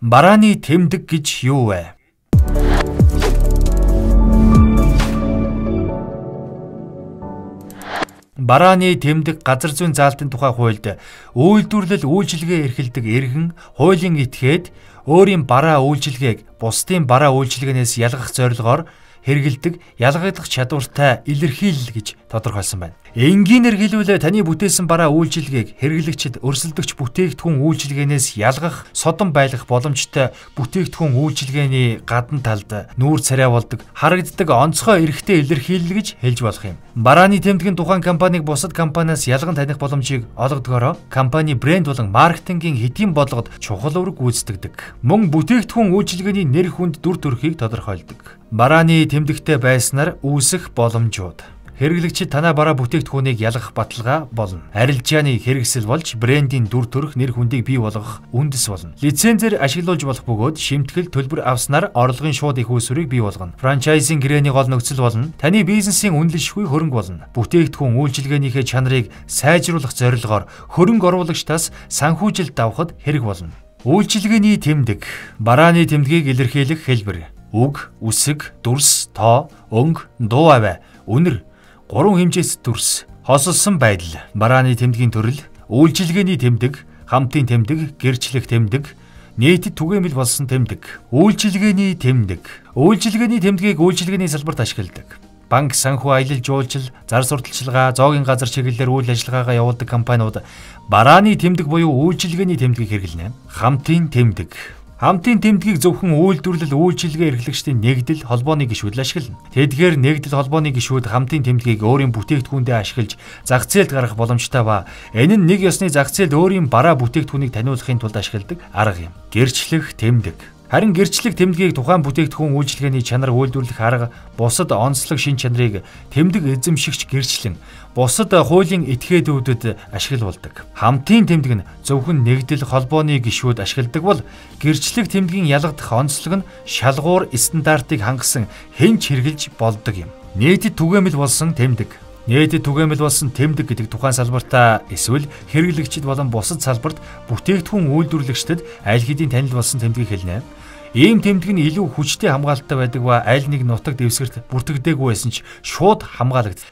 Барааны тэмдэг гэж юу вэ? Барааны тэмдэг газар зүйн заалтын тухай хуульд үйлдвэрлэл үйлчилгээ эрхэлдэг иргэн хуулийн этгээд өөрийн бараа үйлчилгээг бусдын бараа үйлчилгээнээс ялгах зорилгоор хэрэгэлдэг ялгаглах чадвартай илэрхийлэл гэж тодорхойлсон байна. Энгийнээр хэлбэл таны бүтээсэн бараа үйлчилгээг хэрэглэгчид өрсөлдөгч бүтээгдэхүүн үйлчилгээнээс ялгах содон байлгах боломжтой бүтээгдэхүүн үйлчилгээний гадна талд нүүр царай болдог харагддаг онцгой эрхтэй илэрхийлэл гэж хэлж болох юм. Барааны тэмдгийн тухайн компанийг бусад компаниас ялган таних боломжийг олгодгороо компани брэнд болон маркетингийн хэдийн бодлогод чухал үүрэг гүйцэтгэдэг. Мөн бүтээгдэхүүн үйлчилгээний нэр хүнд дүр төрхийг тодорхойлдог. Барааны тэмдэгтэй байснаар үүсэх боломжууд Хэрэглэгчид танай бараа бүтээгдэхүүнийг ялгах баталгаа болно. Арилжааны хэрэгсэл болж брендийн дүр төрх нэр хүндийг бий болгох үндэс болно. Лицензээр ашиглуулж болох бөгөөд шимтгэл төлбөр авснаар орлогын шууд их үүсвэрийг бий болгоно. Франчайзинг гэрээний гол нөхцөл болно. Таны бизнесийн үнэлшгүй хөрөнгө болно. Бүтээгдэхүүн үйлчилгээнийхээ чанарыг сайжруулах зорилгоор хөрөнгө оруулагчдаас санхүүжилт авахд хэрэг болно. Үйлчилгээний тэмдэг, барааны тэмдгийг илэрхийлэх хэлбэр. Үг, үсэг, дүрс, тоо, өнгө, дуу аваа, үнэр, Гурван хэмжээс дүрс, хосолсон байдал, барааны тэмдгийн төрөл, үйлчилгээний тэмдэг, хамтын тэмдэг, гэрчлэх тэмдэг, нийтэд түгээмэл болсон тэмдэг, үйлчилгээний тэмдэг. Үйлчилгээний тэмдгийг үйлчилгээний салбарт ашигладаг. Банк, санхүү, аялал жуулчил, зар сурталчилгаа, зоогийн газар чиглэлээр үйл ажиллагаагаа явуулдаг компаниуд барааны тэмдэг буюу үйлчилгээний тэмдгийг хэрэглэнэ. Хамтын тэмдэг Хамтын тэмдгийг зөвхөн үйлдвэрлэл үйлчилгээ эрхлэгчдийн нэгдэл холбооны гишүүд ашиглана. Тэдгээр нэгдэл холбооны гишүүд хамтын тэмдгийг өөрийн бүтээгдэхүүндээ ашиглаж зах зээлд гаргах боломжтой ба энэ нь нэг ёсны зах зээлд өөрийн бараа бүтээгдэхүүнийг таниулахын тулд ашигладаг арга юм. Гэрчлэх тэмдэг Харин гэрчлэг тэмдгийг тухайн бүтээгдэхүүн үйлчилгээний чанар үйлдвэрлэх арга бусад онцлог шин чанарыг тэмдэг эзэмшигч гэрчлэн бусад хуулийн этгээдүүдэд ашиглуулдаг. Хамтын тэмдэг нь зөвхөн нэгдэл холбооны гишүүд ашигладаг бол гэрчлэг тэмдгийн ялгадах онцлог нь шалгуур стандартыг хангасан хэнч хэрэгжилж болдог юм. Нийтэд түгээмэл болсон тэмдэг Нээдэд түгээмэл болсон тэмдэг гэдэг тухайн салбартаа эсвэл хэрэглэгчид болон бусад салбарт бүтээгдэхүүн үйлдвэрлэгчдэд аль хэдийн танил болсон тэмдгийг хэлнэ. Ийм тэмдэг нь илүү хүчтэй хамгаалалттай байдаг ба аль нэг нутаг дэвсгэрт бүртгэдэггүй байсан ч шууд хамгаалагдав.